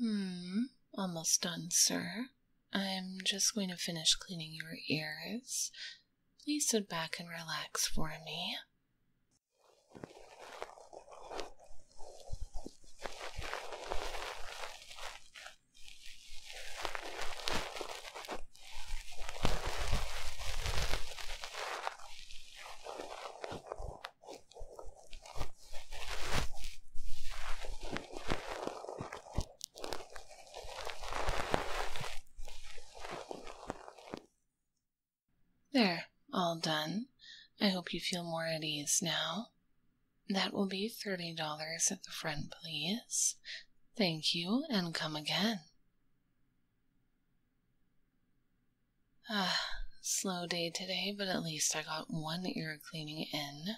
Hmm, almost done, sir. I'm just going to finish cleaning your ears. Please sit back and relax for me. There, all done. I hope you feel more at ease now. That will be $30 at the front, please. Thank you, and come again. Ah, slow day today, but at least I got one ear cleaning in.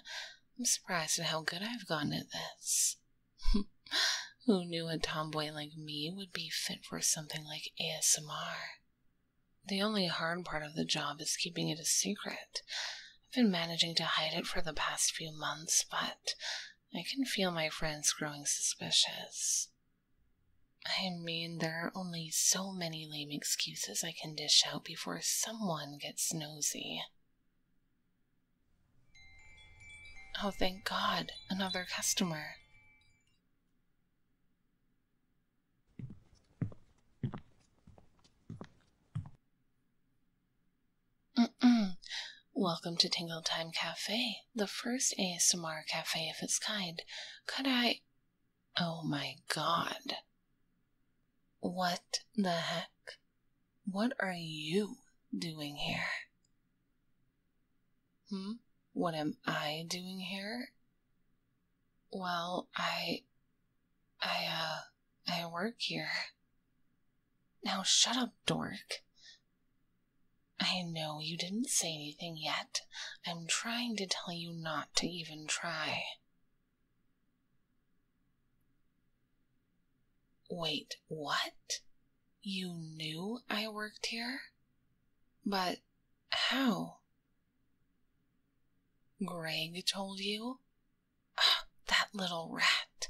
I'm surprised at how good I've gotten at this. Who knew a tomboy like me would be fit for something like ASMR? The only hard part of the job is keeping it a secret. I've been managing to hide it for the past few months, but I can feel my friends growing suspicious. I mean, there are only so many lame excuses I can dish out before someone gets nosy. Oh, thank God, another customer. Welcome to Tingle Time Cafe, the first ASMR cafe of its kind. Could I. Oh my god. What the heck? What are you doing here? Hmm? What am I doing here? Well, I. I, uh. I work here. Now shut up, dork. I know you didn't say anything yet. I'm trying to tell you not to even try. Wait, what? You knew I worked here? But how? Greg told you? Ah, that little rat.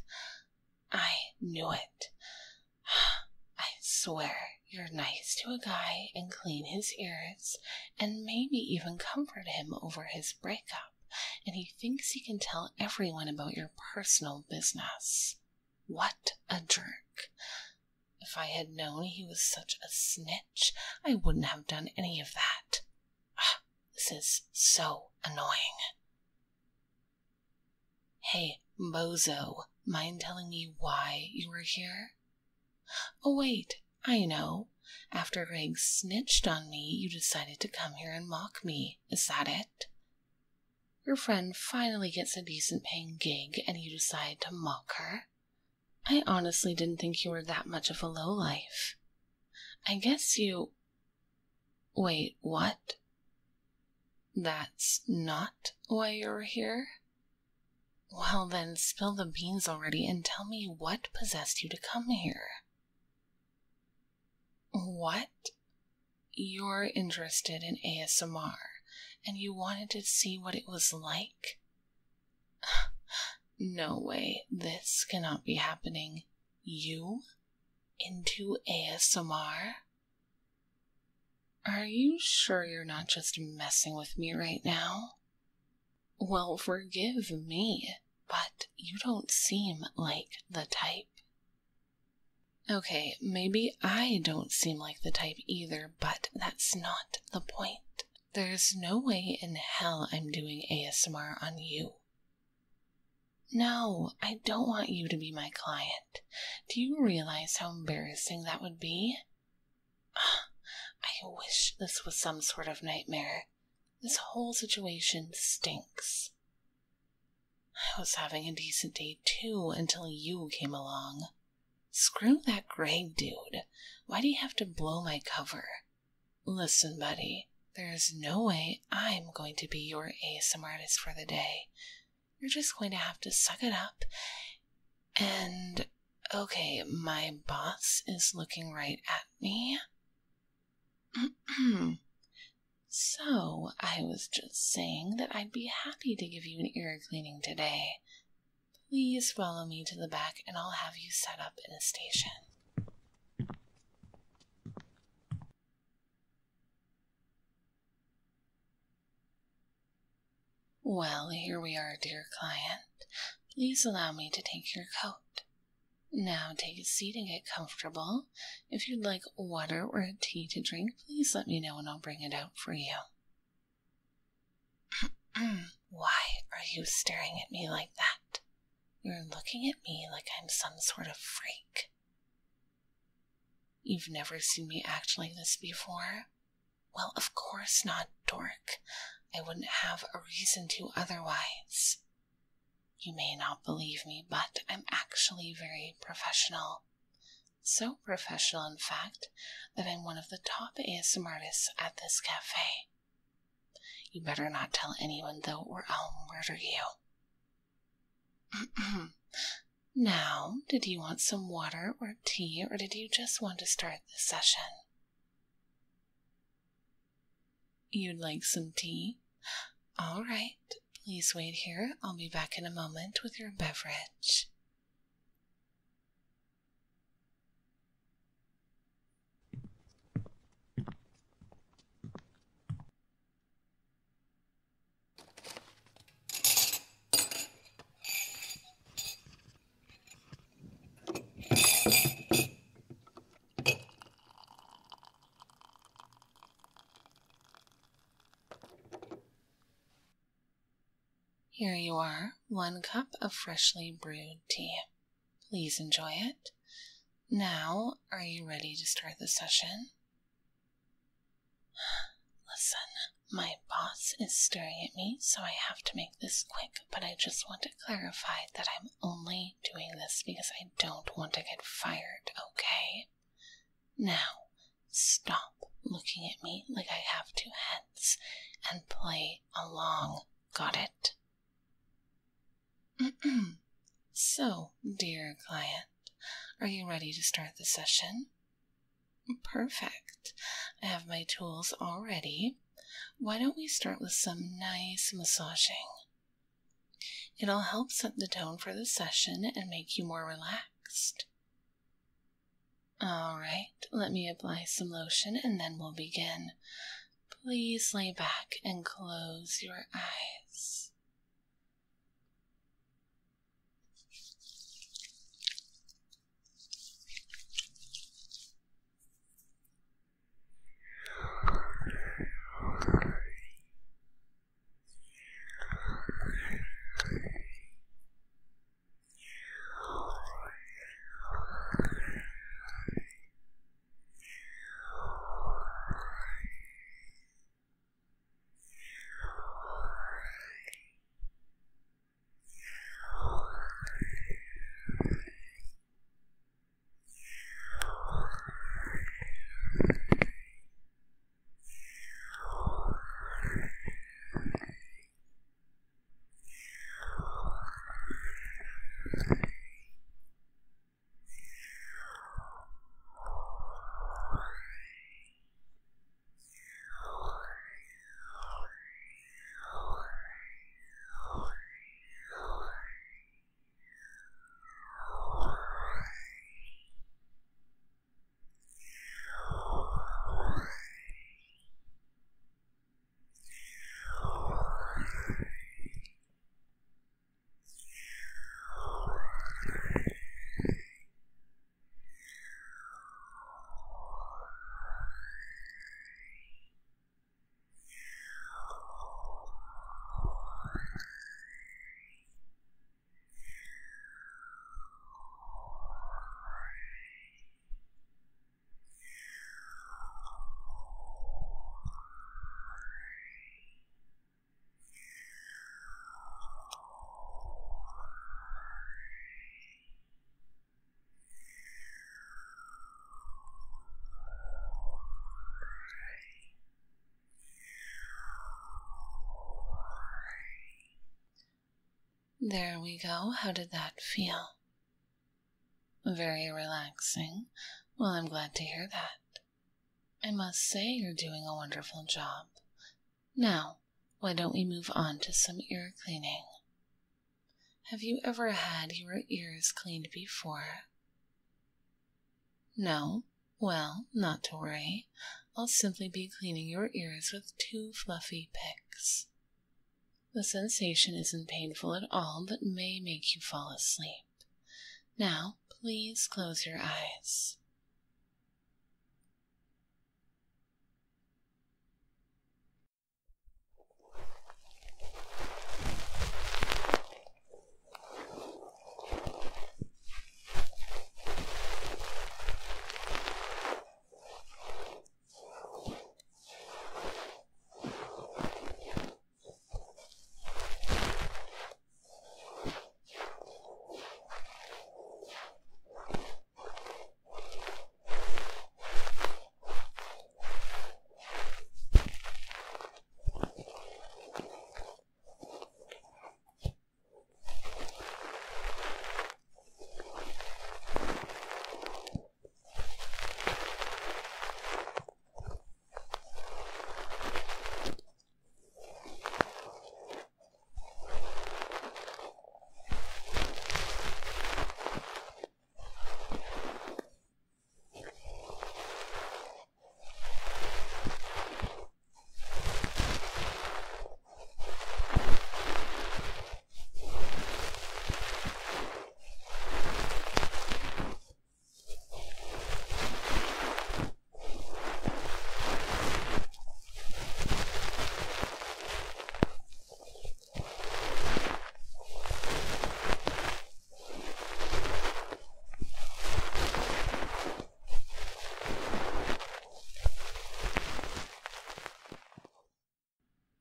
I knew it. I swear you're nice to a guy and clean his ears, and maybe even comfort him over his breakup, and he thinks he can tell everyone about your personal business. What a jerk. If I had known he was such a snitch, I wouldn't have done any of that. Ah, this is so annoying. Hey, Bozo, mind telling me why you were here? Oh, wait, I know. After Greg snitched on me, you decided to come here and mock me. Is that it? Your friend finally gets a decent paying gig and you decide to mock her? I honestly didn't think you were that much of a lowlife. I guess you. Wait, what? That's not why you're here? Well, then, spill the beans already and tell me what possessed you to come here. What? You're interested in ASMR and you wanted to see what it was like? No way, this cannot be happening. You? Into ASMR? Are you sure you're not just messing with me right now? Well, forgive me, but you don't seem like the type. Okay, maybe I don't seem like the type either, but that's not the point. There's no way in hell I'm doing ASMR on you. No, I don't want you to be my client. Do you realize how embarrassing that would be? I wish this was some sort of nightmare. This whole situation stinks. I was having a decent day too until you came along. Screw that Greg dude. Why do you have to blow my cover? Listen, buddy, there is no way I'm going to be your ASMRtist for the day. You're just going to have to suck it up. And, okay, my boss is looking right at me. so, I was just saying that I'd be happy to give you an ear cleaning today. Please follow me to the back and I'll have you set up in a station. Well, here we are, dear client. Please allow me to take your coat. Now take a seat and get comfortable. If you'd like water or tea to drink, please let me know and I'll bring it out for you. Why are you staring at me like that? You're looking at me like I'm some sort of freak. You've never seen me act like this before? Well, of course not, dork. I wouldn't have a reason to otherwise. You may not believe me, but I'm actually very professional. So professional, in fact, that I'm one of the top ASMRtists at this cafe. You better not tell anyone, though, or I'll murder you. now, did you want some water or tea, or did you just want to start the session? You'd like some tea? All right, please wait here. I'll be back in a moment with your beverage. Here you are, one cup of freshly brewed tea. Please enjoy it. Now, are you ready to start the session? Listen, my boss is staring at me, so I have to make this quick, but I just want to clarify that I'm only doing this because I don't want to get fired, okay? Now, stop looking at me like I have two heads and play along. Got it? so, dear client, are you ready to start the session? Perfect. I have my tools all ready. Why don't we start with some nice massaging? It'll help set the tone for the session and make you more relaxed. All right, let me apply some lotion and then we'll begin. Please lay back and close your eyes. There we go. How did that feel? Very relaxing. Well, I'm glad to hear that. I must say you're doing a wonderful job. Now, why don't we move on to some ear cleaning? Have you ever had your ears cleaned before? No? Well, not to worry. I'll simply be cleaning your ears with two fluffy picks. The sensation isn't painful at all, but may make you fall asleep. Now, please close your eyes.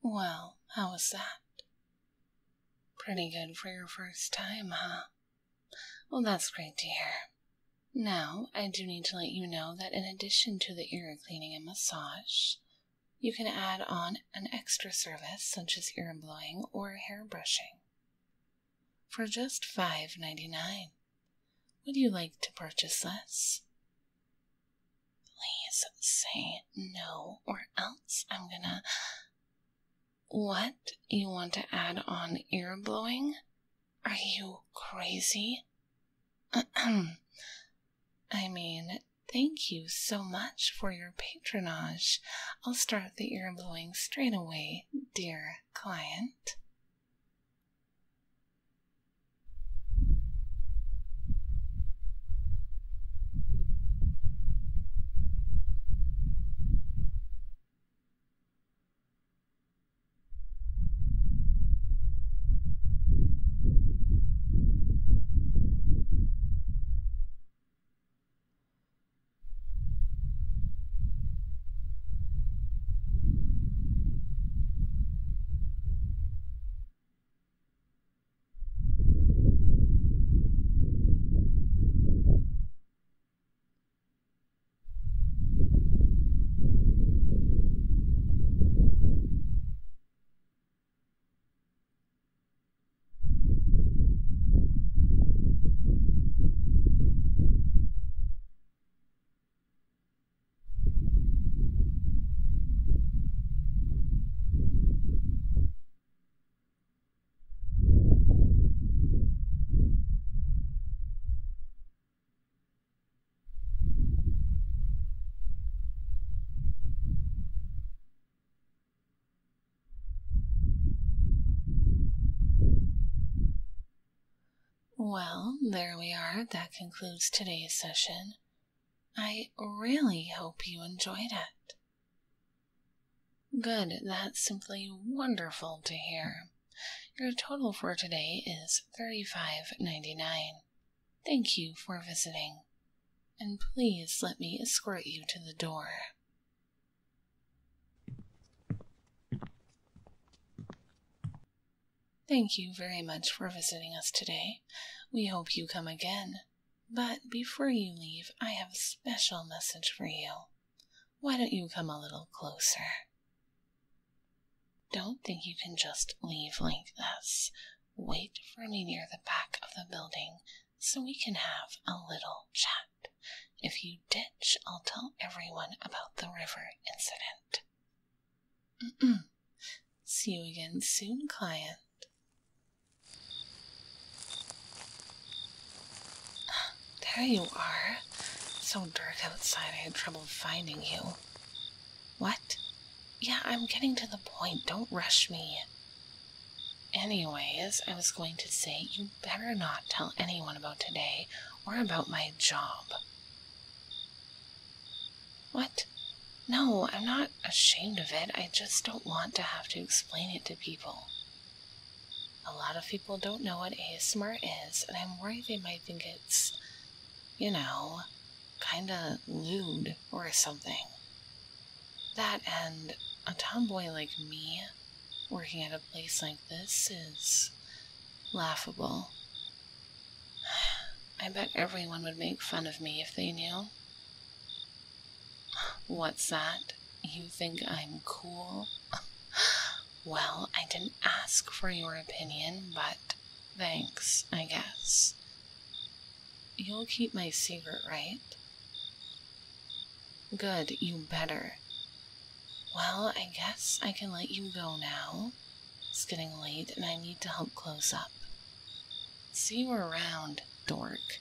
Well, that? Pretty good for your first time, huh? Well, that's great to hear. Now, I do need to let you know that in addition to the ear cleaning and massage, you can add on an extra service such as ear blowing or hair brushing. For just $5.99. Would you like to purchase this? Please say no, or else I'm gonna. What? You want to add on ear blowing? Are you crazy? I mean, thank you so much for your patronage. I'll start the ear blowing straight away, dear client. Well, there we are. That concludes today's session. I really hope you enjoyed it. Good, that's simply wonderful to hear. Your total for today is $35.99. Thank you for visiting, and please let me escort you to the door. Thank you very much for visiting us today. We hope you come again. But before you leave, I have a special message for you. Why don't you come a little closer? Don't think you can just leave like this. Wait for me near the back of the building so we can have a little chat. If you ditch, I'll tell everyone about the river incident. See you again soon, client. There you are. so dark outside, I had trouble finding you. What? Yeah, I'm getting to the point. Don't rush me. Anyways, I was going to say you better not tell anyone about today or about my job. What? No, I'm not ashamed of it. I just don't want to have to explain it to people. A lot of people don't know what ASMR is, and I'm worried they might think it's, you know, kinda lewd or something. That and a tomboy like me working at a place like this is laughable. I bet everyone would make fun of me if they knew. What's that? You think I'm cool? well, I didn't ask for your opinion, but thanks, I guess. You'll keep my secret, right? Good, you better. Well, I guess I can let you go now. It's getting late and I need to help close up. See you around, dork.